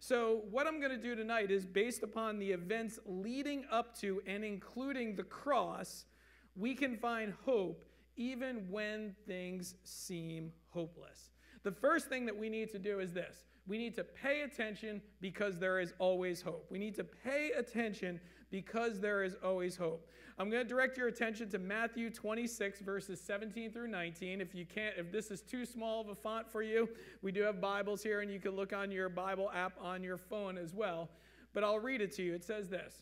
So, what I'm going to do tonight is based upon the events leading up to and including the cross, we can find hope even when things seem hopeless. The first thing that we need to do is this we need to pay attention because there is always hope. We need to pay attention because there is always hope. I'm going to direct your attention to Matthew 26 verses 17 through 19. If you can't if this is too small of a font for you, we do have Bibles here and you can look on your Bible app on your phone as well. But I'll read it to you. It says this.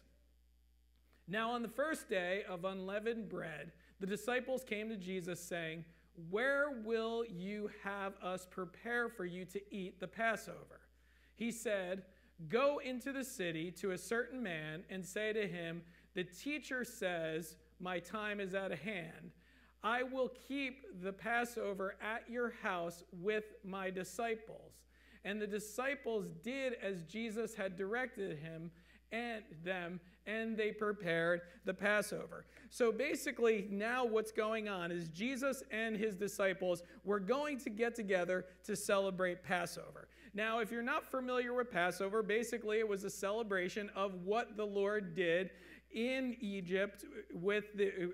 Now on the first day of unleavened bread, the disciples came to Jesus saying, "Where will you have us prepare for you to eat the Passover?" He said, Go into the city to a certain man and say to him, The teacher says, My time is at hand. I will keep the Passover at your house with my disciples. And the disciples did as Jesus had directed him and them and they prepared the Passover. So basically, now what's going on is Jesus and his disciples were going to get together to celebrate Passover. Now, if you're not familiar with Passover, basically it was a celebration of what the Lord did in Egypt with the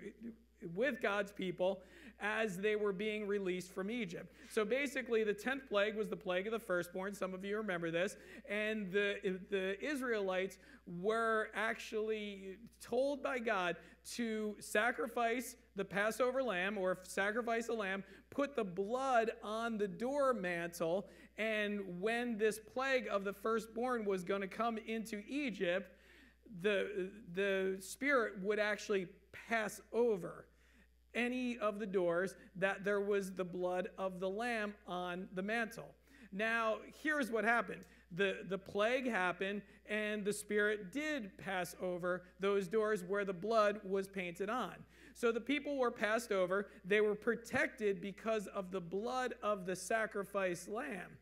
with God's people as they were being released from Egypt. So basically, the 10th plague was the plague of the firstborn. Some of you remember this. And the, the Israelites were actually told by God to sacrifice the Passover lamb or sacrifice a lamb, put the blood on the door mantle, and when this plague of the firstborn was going to come into Egypt, the, the Spirit would actually pass over any of the doors that there was the blood of the lamb on the mantle. Now, here's what happened the, the plague happened, and the Spirit did pass over those doors where the blood was painted on. So the people were passed over. They were protected because of the blood of the sacrificed lamb.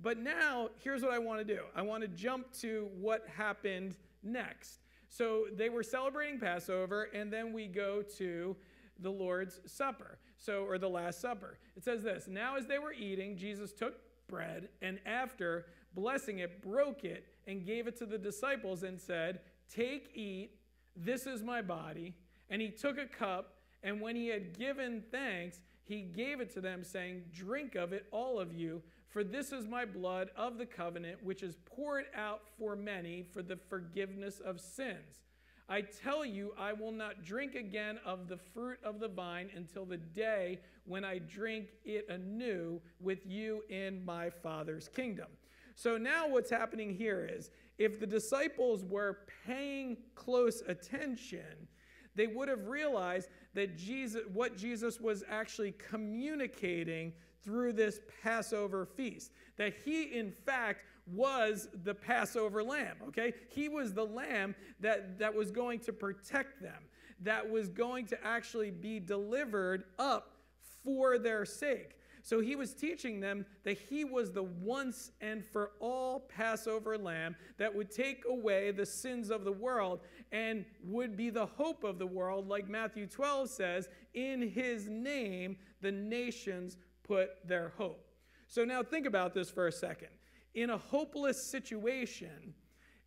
But now, here's what I want to do I want to jump to what happened next. So they were celebrating Passover, and then we go to the Lord's Supper. So, or the Last Supper. It says this Now, as they were eating, Jesus took bread, and after blessing it, broke it, and gave it to the disciples, and said, Take, eat, this is my body. And he took a cup, and when he had given thanks, he gave it to them, saying, Drink of it, all of you, for this is my blood of the covenant, which is poured out for many for the forgiveness of sins. I tell you, I will not drink again of the fruit of the vine until the day when I drink it anew with you in my Father's kingdom. So now what's happening here is if the disciples were paying close attention, they would have realized that Jesus, what Jesus was actually communicating through this Passover feast. That he, in fact, was the Passover lamb, okay? He was the lamb that, that was going to protect them, that was going to actually be delivered up for their sake. So he was teaching them that he was the once and for all Passover lamb that would take away the sins of the world and would be the hope of the world, like Matthew 12 says, in his name the nations put their hope. So now think about this for a second. In a hopeless situation,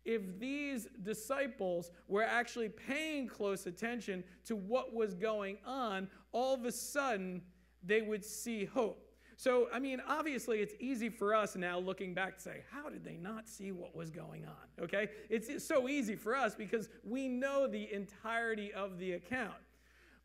if these disciples were actually paying close attention to what was going on, all of a sudden they would see hope. So, I mean, obviously, it's easy for us now looking back to say, how did they not see what was going on? Okay? It's, so easy for us because we know the entirety of the account.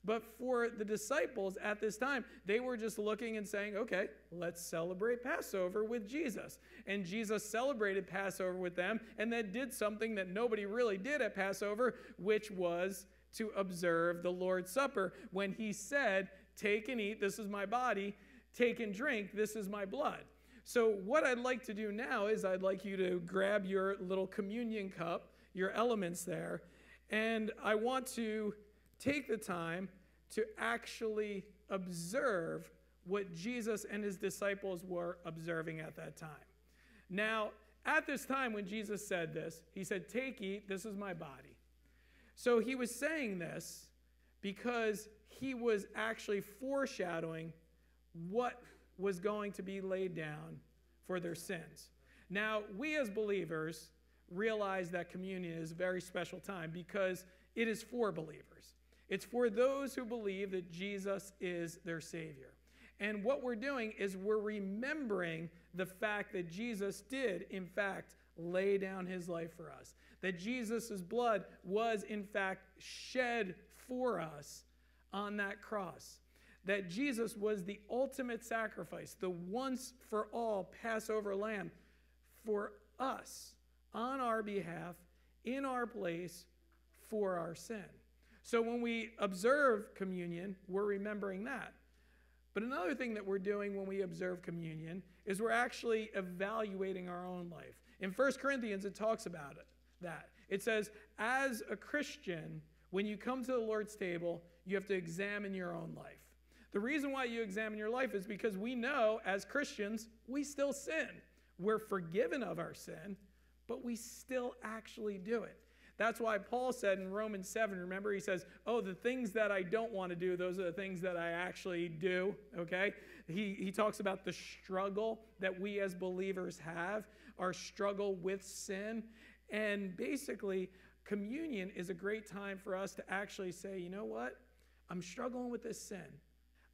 But for the disciples at this time, they were just looking and saying, okay, let's celebrate Passover with Jesus. And Jesus celebrated Passover with them and then did something that nobody really did at Passover, which was to observe the Lord's Supper when he said, Take and eat, this is my body. Take and drink, this is my blood. So, what I'd like to do now is I'd like you to grab your little communion cup, your elements there, and I want to take the time to actually observe what Jesus and his disciples were observing at that time. Now, at this time, when Jesus said this, he said, Take, eat, this is my body. So he was saying this because he was actually foreshadowing what was going to be laid down for their sins. Now, we as believers realize that communion is a very special time because it is for believers. It's for those who believe that Jesus is their Savior. And what we're doing is we're remembering the fact that Jesus did, in fact, lay down his life for us. That Jesus' blood was, in fact, shed for us on that cross. That Jesus was the ultimate sacrifice, the once for all Passover lamb for us on our behalf, in our place, for our sin. So when we observe communion, we're remembering that. But another thing that we're doing when we observe communion is we're actually evaluating our own life. In 1 Corinthians, it talks about it, that. It says, as a Christian, when you come to the Lord's table, you have to examine your own life. The reason why you examine your life is because we know as Christians, we still sin. We're forgiven of our sin, but we still actually do it. That's why Paul said in Romans 7, remember, he says, Oh, the things that I don't want to do, those are the things that I actually do. Okay? He, he talks about the struggle that we as believers have, our struggle with sin. And basically, communion is a great time for us to actually say, you know what? I'm struggling with this sin.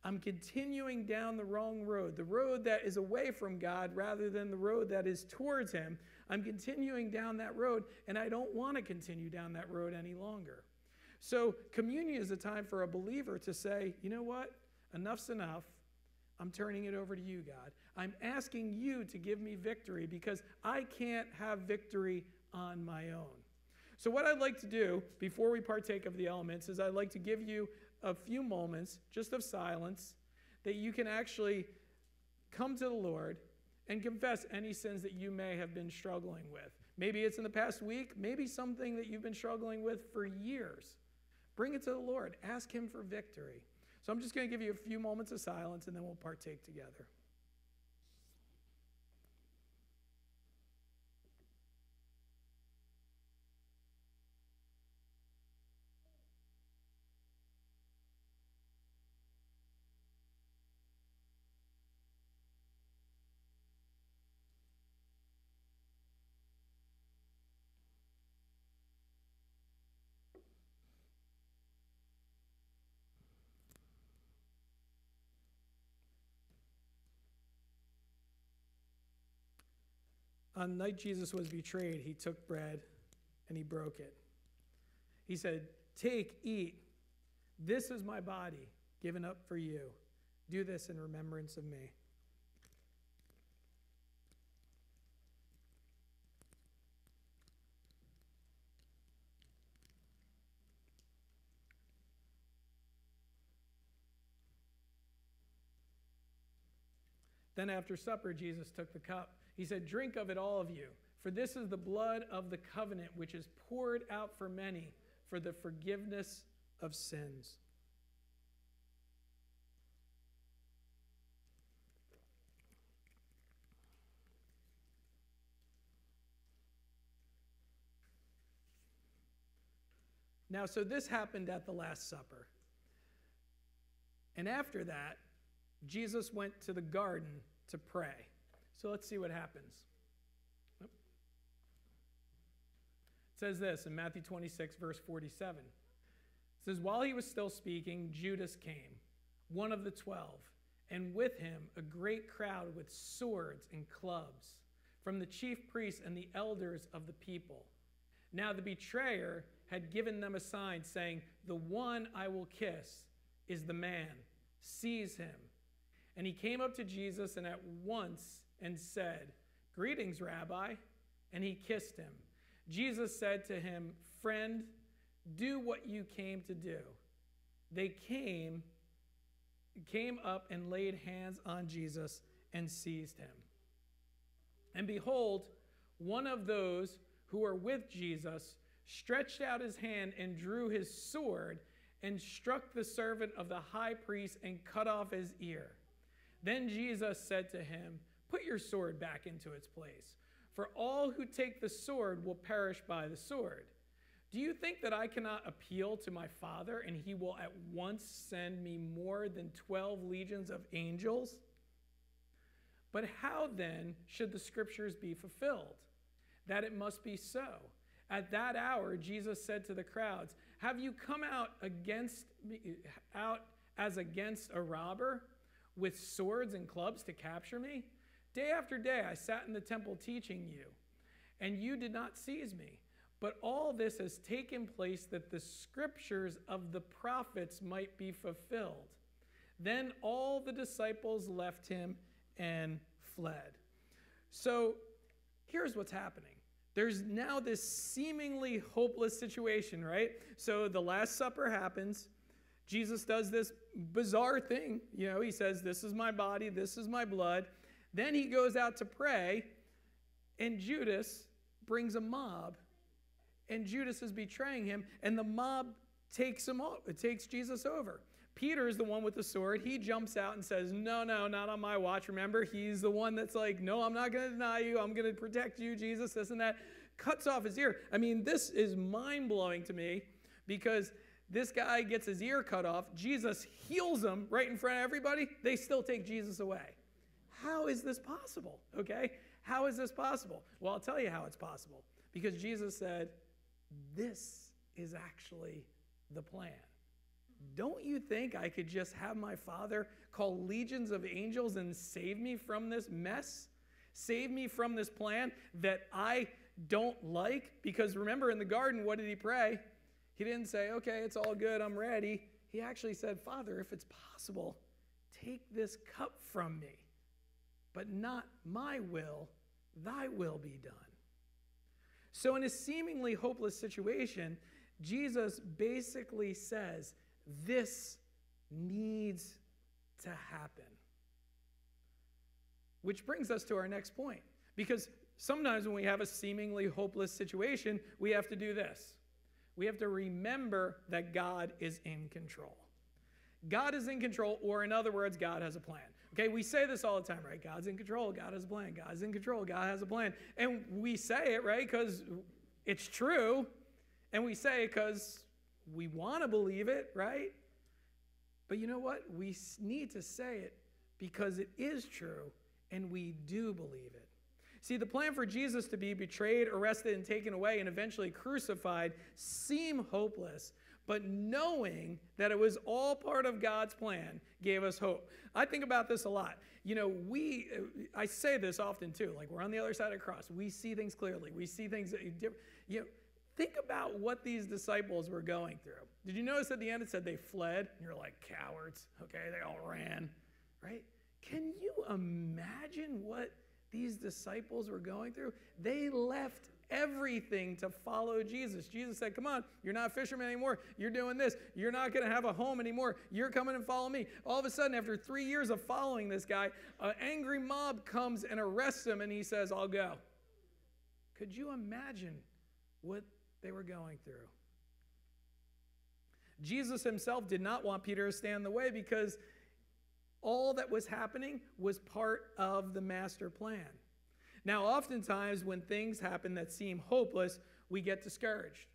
I'm continuing down the wrong road, the road that is away from God rather than the road that is towards Him. I'm continuing down that road, and I don't want to continue down that road any longer. So, communion is a time for a believer to say, you know what? Enough's enough. I'm turning it over to you, God. I'm asking you to give me victory because I can't have victory on my own. So, what I'd like to do before we partake of the elements is I'd like to give you a few moments just of silence that you can actually come to the Lord and confess any sins that you may have been struggling with. Maybe it's in the past week, maybe something that you've been struggling with for years. Bring it to the Lord, ask Him for victory. So I'm just going to give you a few moments of silence and then we'll partake together. On the night Jesus was betrayed, he took bread and he broke it. He said, Take, eat. This is my body given up for you. Do this in remembrance of me. Then after supper, Jesus took the cup. He said, Drink of it, all of you, for this is the blood of the covenant which is poured out for many for the forgiveness of sins. Now, so this happened at the Last Supper. And after that, Jesus went to the garden to pray. So let's see what happens. It says this in Matthew 26, verse 47. It says, While he was still speaking, Judas came, one of the twelve, and with him a great crowd with swords and clubs from the chief priests and the elders of the people. Now the betrayer had given them a sign, saying, The one I will kiss is the man. Seize him. And he came up to Jesus and at once and said, Greetings, Rabbi. And he kissed him. Jesus said to him, Friend, do what you came to do. They came, came up and laid hands on Jesus and seized him. And behold, one of those who were with Jesus stretched out his hand and drew his sword and struck the servant of the high priest and cut off his ear. Then Jesus said to him, Put your sword back into its place, for all who take the sword will perish by the sword. Do you think that I cannot appeal to my Father, and he will at once send me more than 12 legions of angels? But how then should the scriptures be fulfilled? That it must be so. At that hour, Jesus said to the crowds, Have you come out against me, out as against a robber with swords and clubs to capture me? Day after day I sat in the temple teaching you, and you did not seize me. But all this has taken place that the scriptures of the prophets might be fulfilled. Then all the disciples left him and fled. So here's what's happening. There's now this seemingly hopeless situation, right? So the Last Supper happens. Jesus does this bizarre thing. You know, he says, This is my body, this is my blood. Then he goes out to pray, and Judas brings a mob, and Judas is betraying him, and the mob takes him off, it takes Jesus over. Peter is the one with the sword. He jumps out and says, No, no, not on my watch. Remember, he's the one that's like, No, I'm not going to deny you. I'm going to protect you, Jesus, this and that. Cuts off his ear. I mean, this is mind blowing to me because this guy gets his ear cut off. Jesus heals him right in front of everybody. They still take Jesus away. How is this possible? Okay? How is this possible? Well, I'll tell you how it's possible. Because Jesus said, This is actually the plan. Don't you think I could just have my father call legions of angels and save me from this mess? Save me from this plan that I don't like? Because remember in the garden, what did he pray? He didn't say, okay, it's all good, I'm ready. He actually said, Father, if it's possible, take this cup from me, but not my will, thy will be done. So, in a seemingly hopeless situation, Jesus basically says, this needs to happen. Which brings us to our next point. Because sometimes when we have a seemingly hopeless situation, we have to do this. We have to remember that God is in control. God is in control, or in other words, God has a plan. Okay, we say this all the time, right? God's in control, God has a plan, God's in control, God has a plan. And we say it, right, because it's true, and we say it because we want to believe it, right? But you know what? We need to say it because it is true and we do believe it. See, the plan for Jesus to be betrayed, arrested, and taken away and eventually crucified seem hopeless, but knowing that it was all part of God's plan gave us hope. I think about this a lot. You know, we, I say this often too, like we're on the other side of the cross. We see things clearly. We see things, that, you know, Think about what these disciples were going through. Did you notice at the end it said they fled? You're like, cowards. Okay, they all ran, right? Can you imagine what these disciples were going through? They left everything to follow Jesus. Jesus said, Come on, you're not fishermen anymore. You're doing this. You're not going to have a home anymore. You're coming and follow me. All of a sudden, after three years of following this guy, an angry mob comes and arrests him, and he says, I'll go. Could you imagine what they were going through. Jesus himself did not want Peter to stand in the way because all that was happening was part of the master plan. Now, oftentimes when things happen that seem hopeless, we get discouraged.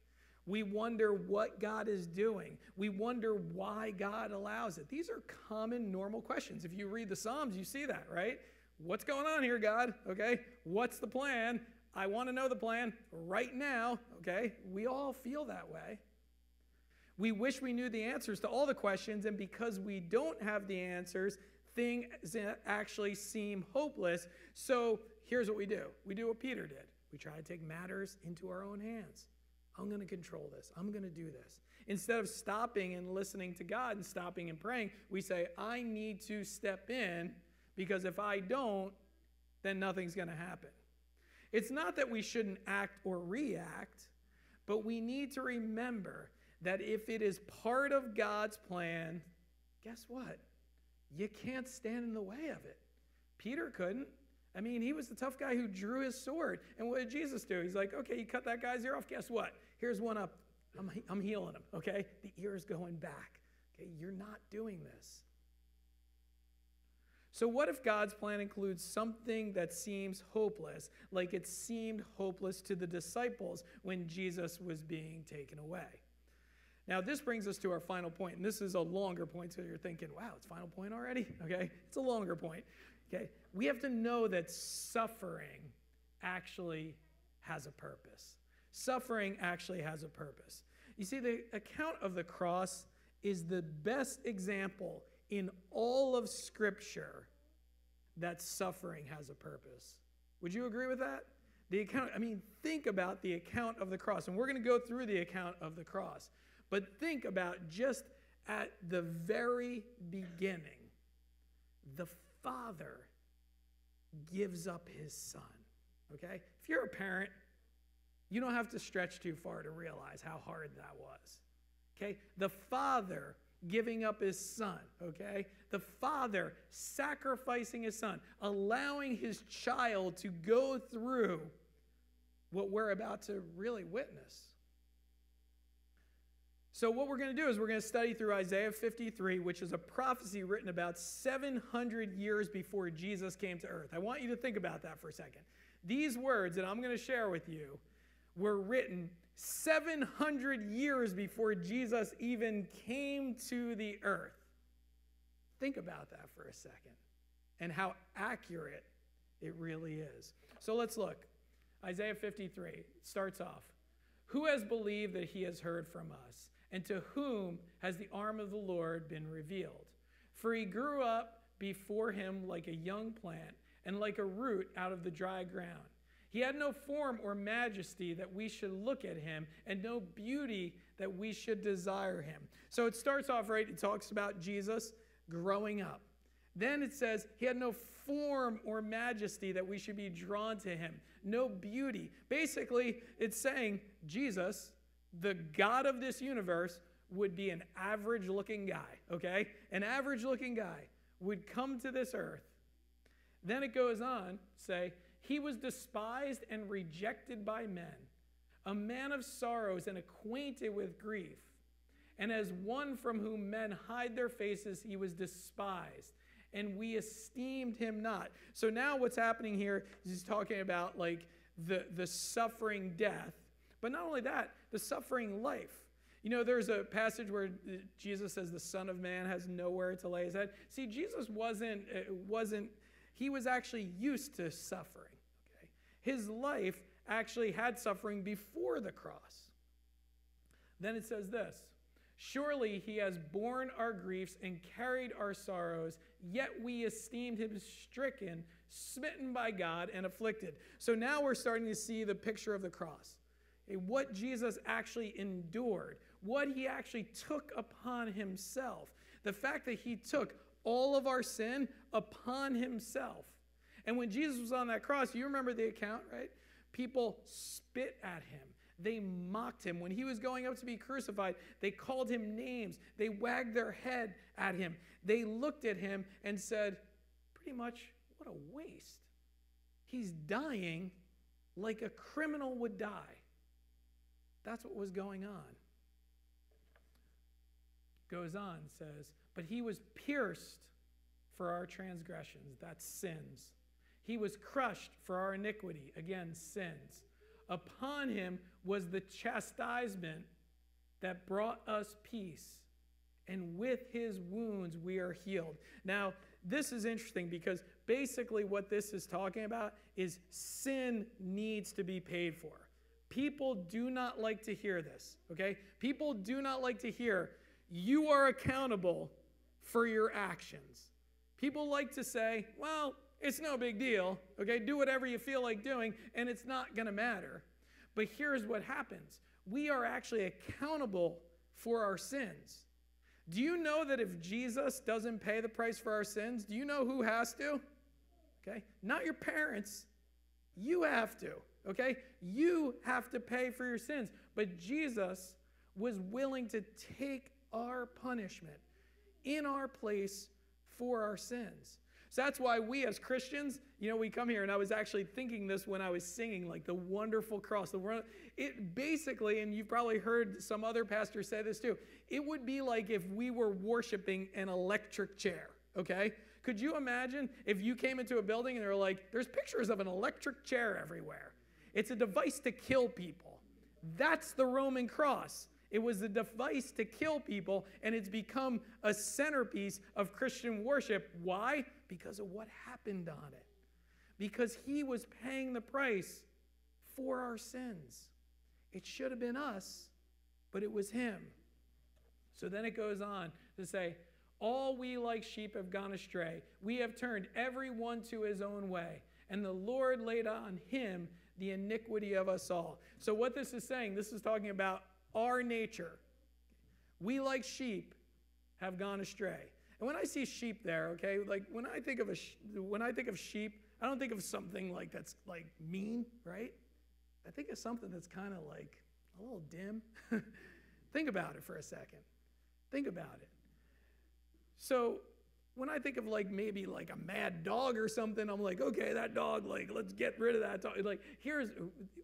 We wonder what God is doing. We wonder why God allows it. These are common, normal questions. If you read the Psalms, you see that, right? What's going on here, God? Okay, what's the plan? I want to know the plan right now, okay? We all feel that way. We wish we knew the answers to all the questions, and because we don't have the answers, things actually seem hopeless. So here's what we do we do what Peter did we try to take matters into our own hands. I'm going to control this, I'm going to do this. Instead of stopping and listening to God and stopping and praying, we say, I need to step in because if I don't, then nothing's going to happen. It's not that we shouldn't act or react, but we need to remember that if it is part of God's plan, guess what? You can't stand in the way of it. Peter couldn't. I mean, he was the tough guy who drew his sword. And what did Jesus do? He's like, okay, you cut that guy's ear off. Guess what? Here's one up. I'm, I'm healing him, okay? The ear's going back. Okay, you're not doing this. So, what if God's plan includes something that seems hopeless, like it seemed hopeless to the disciples when Jesus was being taken away? Now, this brings us to our final point, and this is a longer point, so you're thinking, wow, it's final point already? Okay, it's a longer point. Okay, we have to know that suffering actually has a purpose. Suffering actually has a purpose. You see, the account of the cross is the best example in all of Scripture that suffering has a purpose. Would you agree with that? The account, I mean, think about the account of the cross. And we're going to go through the account of the cross. But think about just at the very beginning, the Father gives up his Son. Okay? If you're a parent, you don't have to stretch too far to realize how hard that was. Okay? The Father giving up his son, okay? The father sacrificing his son, allowing his child to go through what we're about to really witness. So, what we're going to do is we're going to study through Isaiah 53, which is a prophecy written about 700 years before Jesus came to earth. I want you to think about that for a second. These words that I'm going to share with you were written 700 years before Jesus even came to the earth. Think about that for a second and how accurate it really is. So let's look. Isaiah 53 starts off Who has believed that he has heard from us? And to whom has the arm of the Lord been revealed? For he grew up before him like a young plant and like a root out of the dry ground. He had no form or majesty that we should look at him, and no beauty that we should desire him. So it starts off right, it talks about Jesus growing up. Then it says he had no form or majesty that we should be drawn to him, no beauty. Basically, it's saying Jesus, the God of this universe, would be an average looking guy, okay? An average looking guy would come to this earth. Then it goes on, say, he was despised and rejected by men, a man of sorrows and acquainted with grief. And as one from whom men hide their faces, he was despised, and we esteemed him not. So now what's happening here is he's talking about like the, the suffering death, but not only that, the suffering life. You know, there's a passage where uh, Jesus says the Son of Man has nowhere to lay his head. See, Jesus wasn't, uh, wasn't he was actually used to suffering. Okay? His life actually had suffering before the cross. Then it says this Surely he has borne our griefs and carried our sorrows, yet we esteemed him stricken, smitten by God, and afflicted. So now we're starting to see the picture of the cross. Eh, what Jesus actually endured, what he actually took upon himself. The fact that he took all of our sin upon himself. And when Jesus was on that cross, you remember the account, right? People spit at him. They mocked him. When he was going up to be crucified, they called him names. They wagged their head at him. They looked at him and said, pretty much, what a waste. He's dying like a criminal would die. That's what was going on. Goes on, says, but he was pierced for our transgressions, that's sins. He was crushed for our iniquity, again, sins. Upon him was the chastisement that brought us peace, and with his wounds we are healed. Now, this is interesting because basically what this is talking about is sin needs to be paid for. People do not like to hear this, okay? People do not like to hear you are accountable for your actions. People like to say, well, it's no big deal, okay? Do whatever you feel like doing, and it's not going to matter. But here's what happens we are actually accountable for our sins. Do you know that if Jesus doesn't pay the price for our sins, do you know who has to? Okay? Not your parents. You have to. Okay? You have to pay for your sins. But Jesus was willing to take our punishment in our place for our sins. So that's why we as Christians, you know, we come here, and I was actually thinking this when I was singing, like the wonderful cross. The it basically, and you've probably heard some other pastors say this too. It would be like if we were worshiping an electric chair. Okay, could you imagine if you came into a building and they're like, "There's pictures of an electric chair everywhere. It's a device to kill people." That's the Roman cross. It was a device to kill people, and it's become a centerpiece of Christian worship. Why? Because of what happened on it. because he was paying the price for our sins. It should have been us, but it was him. So then it goes on to say, All we like sheep have gone astray. We have turned every one to his own way, and the Lord laid on him the iniquity of us all. So, what this is saying, this is talking about our nature. We, like sheep, have gone astray. And when I see sheep there, okay, like when I think of a when I think of sheep, I don't think of something like that's like mean, right? I think of something that's kind of like a little dim. think about it for a second. Think about it. So when I think of like maybe like a mad dog or something, I'm like, okay, that dog, like, let's get rid of that dog. Like, here's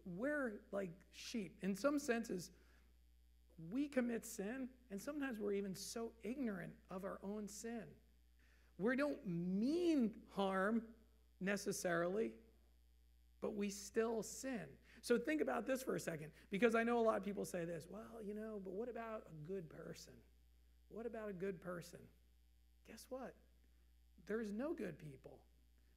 we're like sheep. In some senses, we commit sin, and sometimes we're even so ignorant of our own sin. We don't mean harm necessarily, but we still sin. So think about this for a second, because I know a lot of people say this well, you know, but what about a good person? What about a good person? Guess what? There's no good people.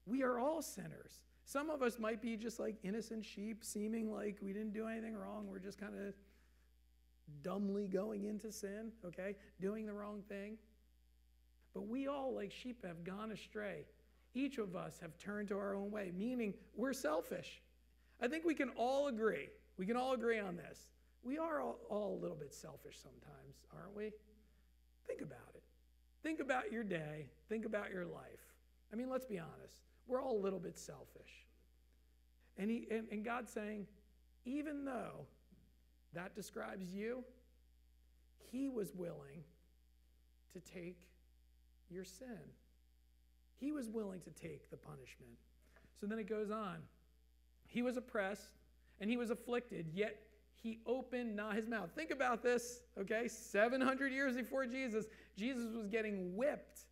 We are all sinners. Some of us might be just like innocent sheep, seeming like we didn't do anything wrong. We're just kind of dumbly going into sin, okay? Doing the wrong thing. But we all, like sheep, have gone astray. Each of us have turned to our own way, meaning we're selfish. I think we can all agree. We can all agree on this. We are all, all a little bit selfish sometimes, aren't we? Think about it. Think about your day. Think about your life. I mean, let's be honest. We're all a little bit selfish. And, he, and, and God's saying, even though that describes you, He was willing to take your sin. He was willing to take the punishment. So then it goes on. He was oppressed and he was afflicted, yet he opened not his mouth. Think about this, okay? 700 years before Jesus, Jesus was getting whipped.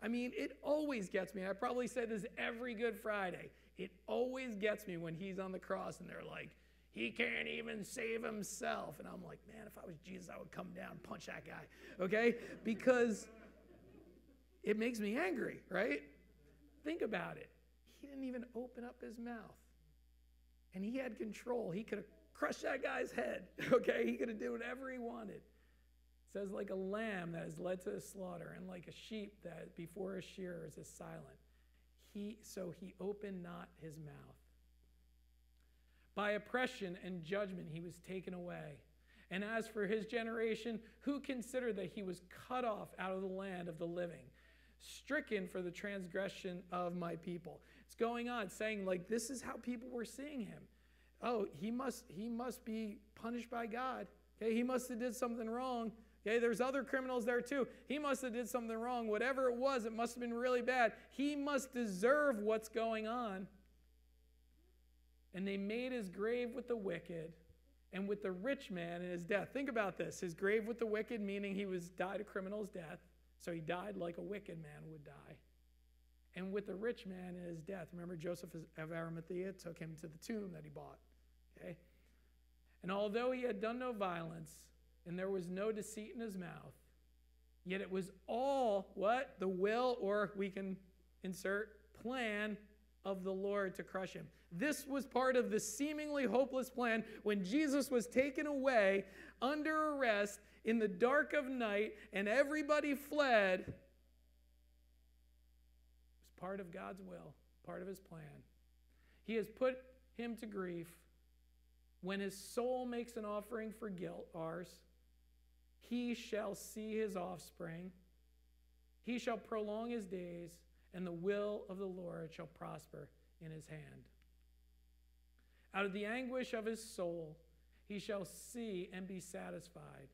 I mean, it always gets me. and I probably say this every Good Friday. It always gets me when he's on the cross and they're like, he can't even save himself. And I'm like, man, if I was Jesus, I would come down punch that guy, okay? Because it makes me angry, right? Think about it. He didn't even open up his mouth. And he had control. He could have crush that guy's head. Okay, he could have done whatever he wanted. It says, like a lamb that is led to the slaughter, and like a sheep that before a shearer is silent. He so he opened not his mouth. By oppression and judgment he was taken away. And as for his generation, who considered that he was cut off out of the land of the living, stricken for the transgression of my people? It's going on, saying, like, this is how people were seeing him oh, he must, he must be punished by God. Okay, he must have did something wrong. Okay, there's other criminals there too. He must have did something wrong. Whatever it was, it must have been really bad. He must deserve what's going on. And they made his grave with the wicked and with the rich man in his death. Think about this. His grave with the wicked, meaning he was died a criminal's death. So he died like a wicked man would die. And with the rich man in his death. Remember, Joseph of Arimathea took him to the tomb that he bought. Okay? And although he had done no violence, and there was no deceit in his mouth, yet it was all what? The will, or we can insert plan of the Lord to crush him. This was part of the seemingly hopeless plan when Jesus was taken away under arrest in the dark of night and everybody fled. Part of God's will, part of his plan. He has put him to grief when his soul makes an offering for guilt, ours, he shall see his offspring. He shall prolong his days, and the will of the Lord shall prosper in his hand. Out of the anguish of his soul, he shall see and be satisfied.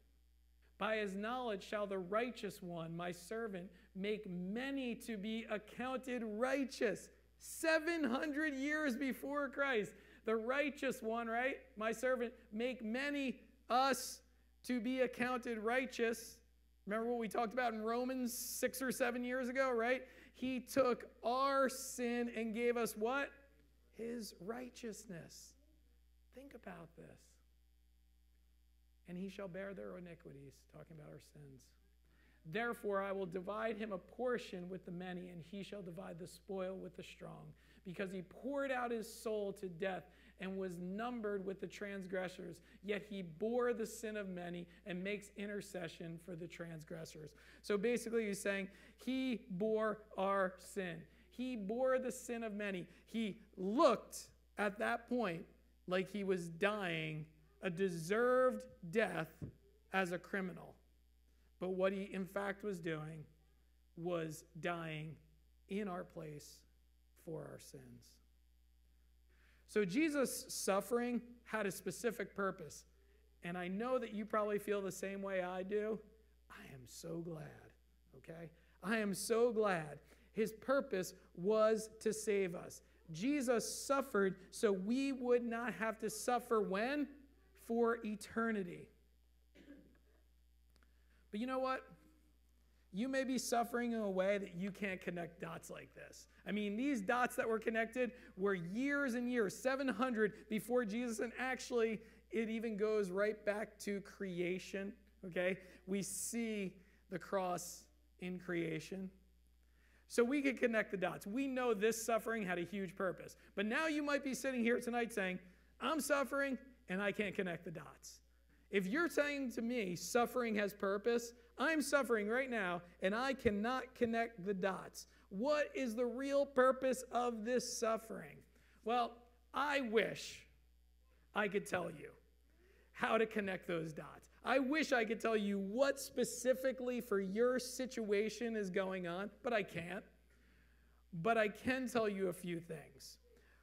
By his knowledge shall the righteous one, my servant, make many to be accounted righteous. 700 years before Christ the righteous one, right? My servant, make many us to be accounted righteous. Remember what we talked about in Romans six or seven years ago, right? He took our sin and gave us what? His righteousness. Think about this. And he shall bear their iniquities, talking about our sins. Therefore, I will divide him a portion with the many, and he shall divide the spoil with the strong because he poured out his soul to death and was numbered with the transgressors. Yet he bore the sin of many and makes intercession for the transgressors. So basically, he's saying he bore our sin. He bore the sin of many. He looked at that point like he was dying a deserved death as a criminal. But what he, in fact, was doing was dying in our place for our sins. So Jesus' suffering had a specific purpose. And I know that you probably feel the same way I do. I am so glad, okay? I am so glad. His purpose was to save us. Jesus suffered so we would not have to suffer when? For eternity. But you know what? You may be suffering in a way that you can't connect dots like this. I mean, these dots that were connected were years and years, 700 before Jesus, and actually, it even goes right back to creation. Okay? We see the cross in creation. So we can connect the dots. We know this suffering had a huge purpose. But now you might be sitting here tonight saying, I'm suffering and I can't connect the dots. If you're saying to me suffering has purpose, I'm suffering right now and I cannot connect the dots. What is the real purpose of this suffering? Well, I wish I could tell you how to connect those dots. I wish I could tell you what specifically for your situation is going on, but I can't. But I can tell you a few things.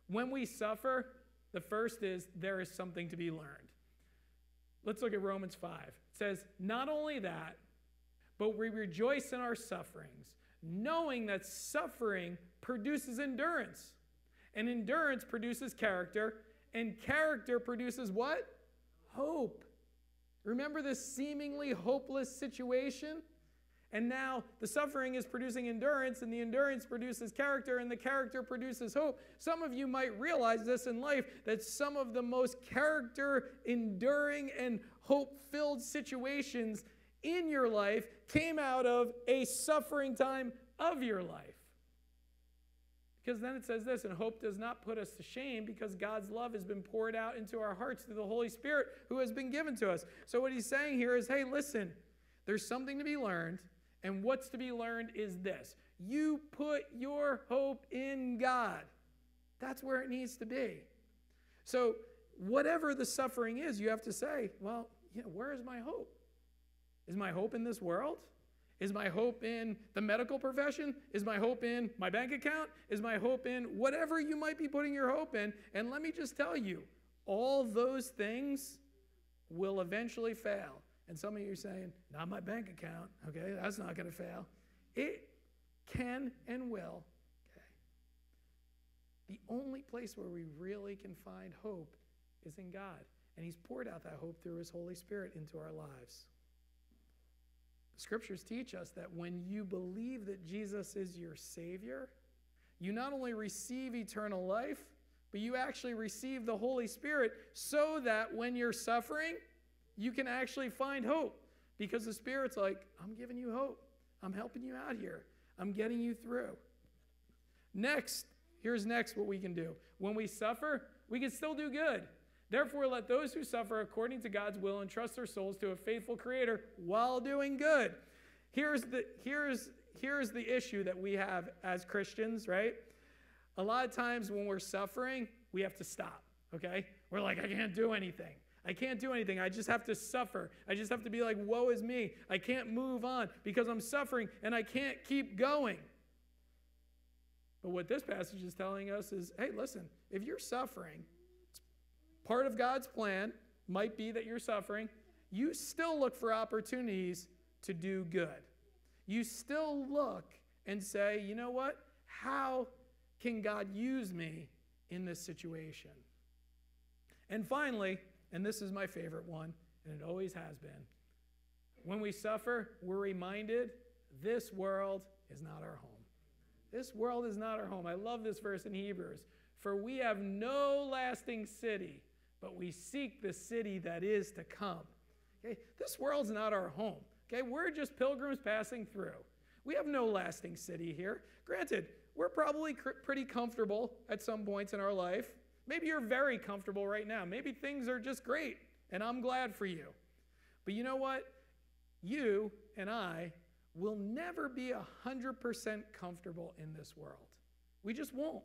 When we suffer, the first is there is something to be learned. Let's look at Romans 5. It says, Not only that, but we rejoice in our sufferings, knowing that suffering produces endurance. And endurance produces character, and character produces what? Hope. Remember this seemingly hopeless situation? And now the suffering is producing endurance, and the endurance produces character, and the character produces hope. Some of you might realize this in life that some of the most character enduring and hope filled situations in your life came out of a suffering time of your life. Because then it says this, and hope does not put us to shame because God's love has been poured out into our hearts through the Holy Spirit who has been given to us. So, what he's saying here is hey, listen, there's something to be learned, and what's to be learned is this you put your hope in God. That's where it needs to be. So, whatever the suffering is, you have to say, well, you know, where is my hope? Is my hope in this world? Is my hope in the medical profession? Is my hope in my bank account? Is my hope in whatever you might be putting your hope in? And let me just tell you, all those things will eventually fail. And some of you are saying, not my bank account. Okay, that's not going to fail. It can and will. Okay. The only place where we really can find hope is in God. And He's poured out that hope through His Holy Spirit into our lives. Scriptures teach us that when you believe that Jesus is your Savior, you not only receive eternal life, but you actually receive the Holy Spirit so that when you're suffering, you can actually find hope because the Spirit's like, I'm giving you hope. I'm helping you out here. I'm getting you through. Next, here's next what we can do. When we suffer, we can still do good. Therefore, let those who suffer according to God's will entrust their souls to a faithful Creator while doing good. Here's the, here's, here's the issue that we have as Christians, right? A lot of times when we're suffering, we have to stop, okay? We're like, I can't do anything. I can't do anything. I just have to suffer. I just have to be like, woe is me. I can't move on because I'm suffering and I can't keep going. But what this passage is telling us is hey, listen, if you're suffering, part of God's plan might be that you're suffering. You still look for opportunities to do good. You still look and say, you know what? How can God use me in this situation? And finally, and this is my favorite one, and it always has been, when we suffer, we're reminded this world is not our home. This world is not our home. I love this verse in Hebrews. For we have no lasting city but we seek the city that is to come. Okay? This world's not our home. Okay? We're just pilgrims passing through. We have no lasting city here. Granted, we're probably cr- pretty comfortable at some points in our life. Maybe you're very comfortable right now. Maybe things are just great, and I'm glad for you. But you know what? You and I will never be 100% comfortable in this world. We just won't.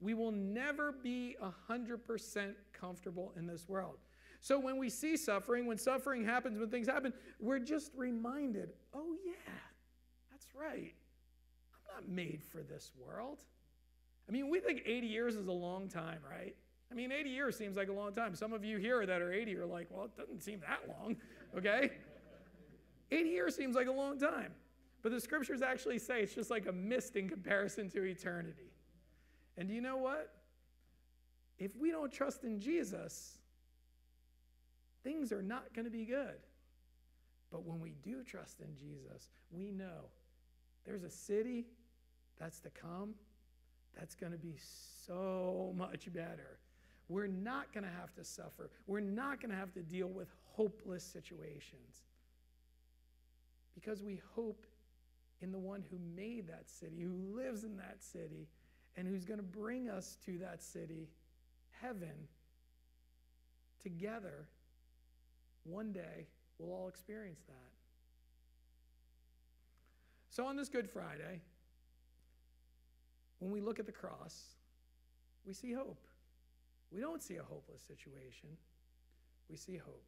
We will never be 100% comfortable in this world. So when we see suffering, when suffering happens, when things happen, we're just reminded oh, yeah, that's right. I'm not made for this world. I mean, we think 80 years is a long time, right? I mean, 80 years seems like a long time. Some of you here that are 80 are like, well, it doesn't seem that long, okay? 80 years seems like a long time. But the scriptures actually say it's just like a mist in comparison to eternity. And do you know what? If we don't trust in Jesus, things are not going to be good. But when we do trust in Jesus, we know there's a city that's to come that's going to be so much better. We're not going to have to suffer. We're not going to have to deal with hopeless situations because we hope in the one who made that city, who lives in that city, and who's going to bring us to that city, heaven, together. One day, we'll all experience that. So, on this Good Friday, when we look at the cross, we see hope. We don't see a hopeless situation, we see hope.